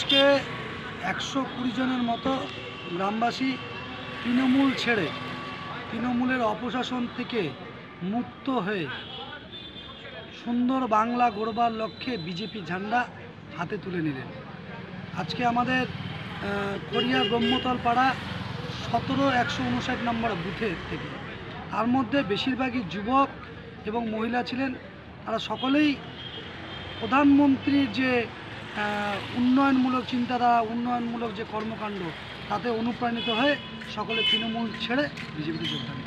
আজকে একশো কুড়ি জনের মতো গ্রামবাসী তৃণমূল ছেড়ে তৃণমূলের অপশাসন থেকে মুক্ত হয়ে সুন্দর বাংলা গড়বার লক্ষ্যে বিজেপি ঝান্ডা হাতে তুলে নিলেন। আজকে আমাদের কোরিয়া ব্রহ্মতল পাড়া সতেরো একশো উনষাট নম্বর বুথের থেকে। তার মধ্যে বেশিরভাগই যুবক এবং মহিলা ছিলেন। তারা সকলেই প্রধানমন্ত্রীর যে উন্নয়নমূলক চিন্তাধারা উন্নয়নমূলক যে কর্মকাণ্ড তাতে অনুপ্রাণিত হয়ে সকলে তৃণমূল ছেড়ে বিজেপিতে যোগদান